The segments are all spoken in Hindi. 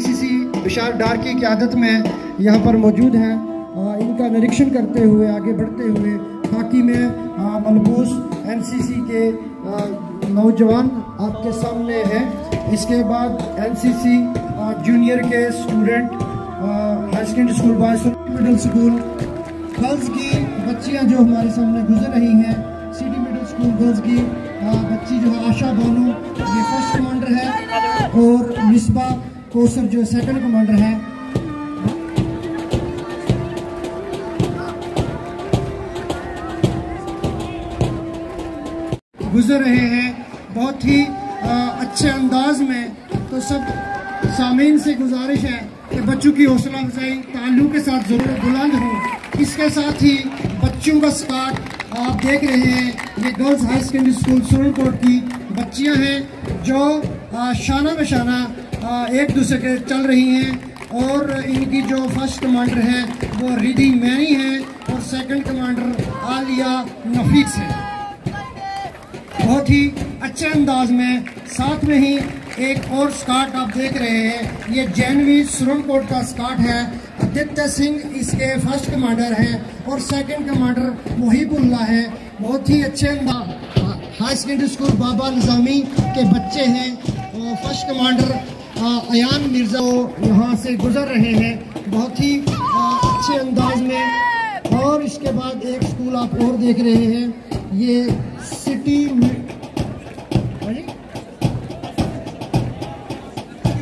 सीसी विशाल डार की क्यादत में यहाँ पर मौजूद हैं। इनका निरीक्षण करते हुए, आगे बढ़ते हुए खाकी में मलबूस एनसीसी के नौजवान आपके सामने हैं। इसके बाद एनसीसी जूनियर के student high secondary school boys middle school, girls की बच्चियाँ जो हमारे सामने गुजर रही हैं स्कूल गर्ल्स की बच्ची जो है आशा बानू ये फ़र्स्ट कमांडर है और मिसबा कोसर जो सेकंड कमांडर है। गुजर रहे हैं बहुत ही आ, अच्छे अंदाज में। तो सब सामीन से गुजारिश है कि बच्चों की हौसला अफजाई ताल्लु के साथ ज़रूर बुलंद हो। इसके साथ ही बच्चों का स्टार्ट आप देख रहे हैं, ये girls high secondary school Surankote की बच्चियाँ हैं, जो शाना बशाना एक दूसरे के चल रही हैं और इनकी जो फ़र्स्ट कमांडर है, वो रिधि मैनी है और सेकंड कमांडर आलिया नफीस है। बहुत ही अच्छे अंदाज में, साथ में ही एक और स्काट आप देख रहे हैं, ये जैनवी सुरनकोट का स्काट है। आदित्य सिंह इसके फ़र्स्ट कमांडर हैं और सेकंड कमांडर मोहिबुल्ला है। बहुत ही अच्छे high secondary school Baba Nizami के बच्चे हैं। और फ़र्स्ट कमांडर अयान मिर्ज़ा यहाँ से गुजर रहे हैं। बहुत ही अच्छे अंदाज में। और इसके बाद एक स्कूल आप और देख रहे हैं। ये सिटी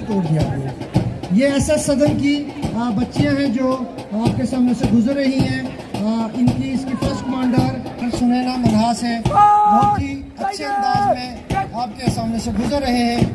तोड़ दिया ये ऐसा सदन की बच्चियाँ हैं जो आपके सामने से गुजर रही हैं। इनकी, इसकी फ़र्स्ट कमांडर सुनैना मनहास है। बहुत ही अच्छे अंदाज में आपके सामने से गुजर रहे हैं।